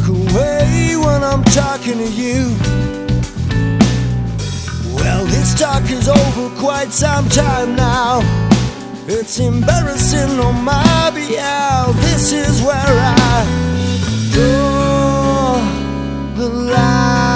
when I'm talking to you. Well, this talk is over quite some time now. It's embarrassing on my behalf. This is where I draw the line.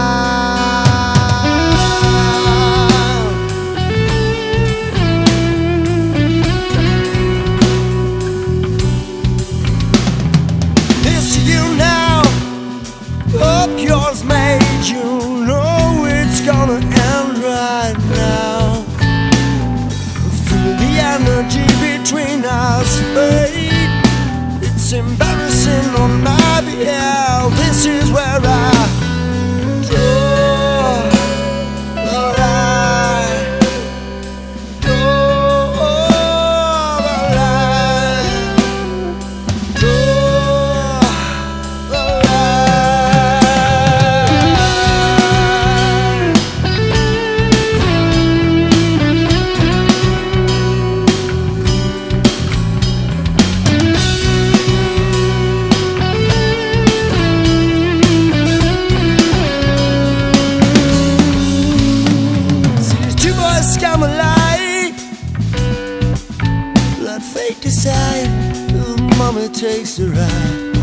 Takes the ride.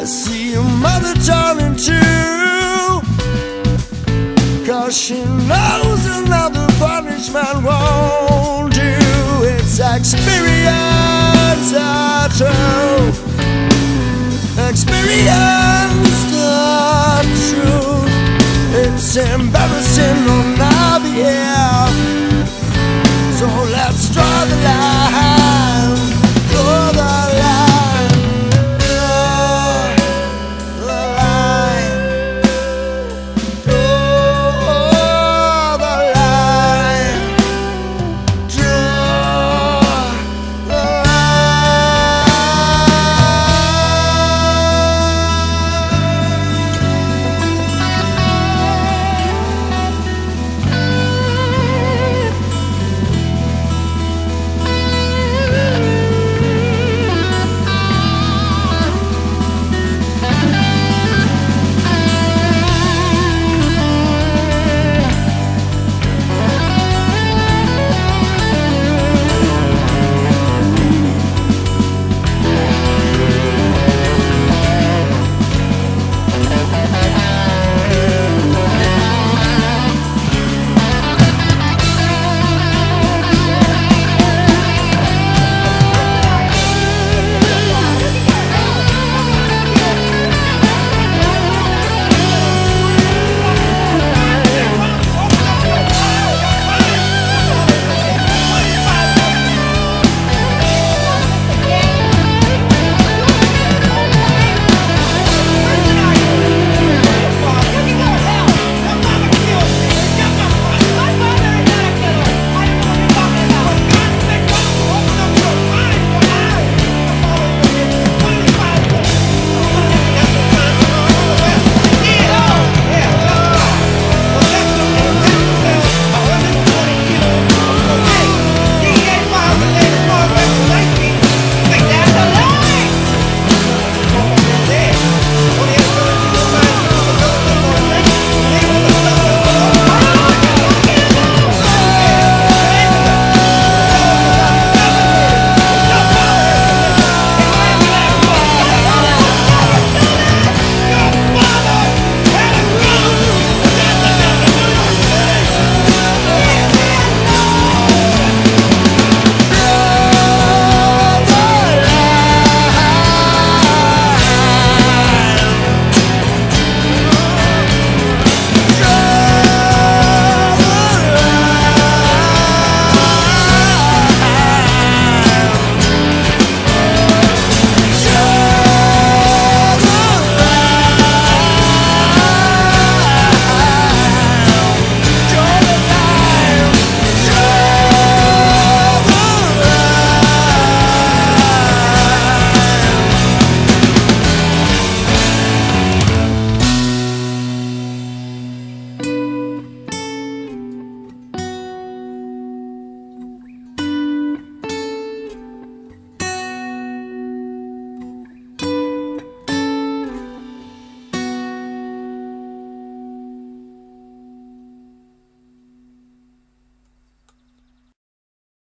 I see your mother turning too. Cause she knows another punishment won't do. It's experience, I. Experience